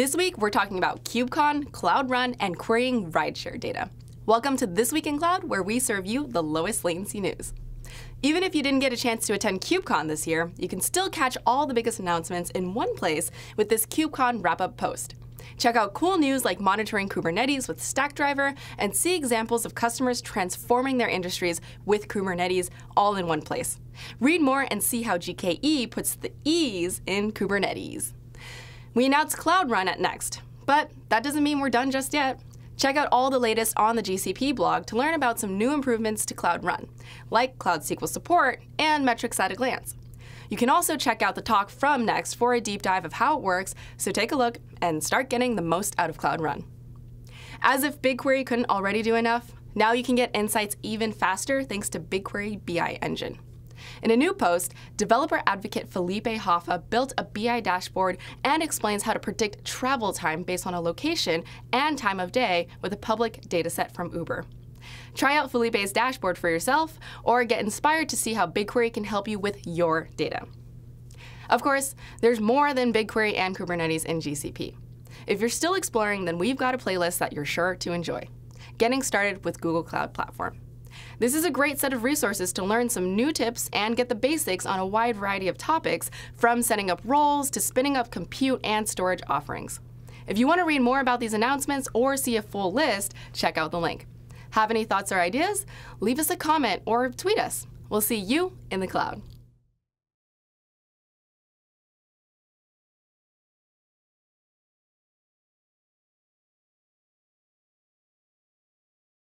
This week, we're talking about KubeCon, Cloud Run, and querying rideshare data. Welcome to This Week in Cloud, where we serve you the lowest latency news. Even if you didn't get a chance to attend KubeCon this year, you can still catch all the biggest announcements in one place with this KubeCon wrap-up post. Check out cool news like monitoring Kubernetes with Stackdriver and see examples of customers transforming their industries with Kubernetes all in one place. Read more and see how GKE puts the E's in Kubernetes. We announced Cloud Run at Next, but that doesn't mean we're done just yet. Check out all the latest on the GCP blog to learn about some new improvements to Cloud Run, like Cloud SQL support and metrics at a glance. You can also check out the talk from Next for a deep dive of how it works, so take a look and start getting the most out of Cloud Run. As if BigQuery couldn't already do enough, now you can get insights even faster thanks to BigQuery BI Engine. In a new post, developer advocate Felipe Hoffa built a BI dashboard and explains how to predict travel time based on a location and time of day with a public dataset from Uber. Try out Felipe's dashboard for yourself, or get inspired to see how BigQuery can help you with your data. Of course, there's more than BigQuery and Kubernetes in GCP. If you're still exploring, then we've got a playlist that you're sure to enjoy. Getting started with Google Cloud Platform. This is a great set of resources to learn some new tips and get the basics on a wide variety of topics, from setting up roles to spinning up compute and storage offerings. If you want to read more about these announcements or see a full list, check out the link. Have any thoughts or ideas? Leave us a comment or tweet us. We'll see you in the cloud.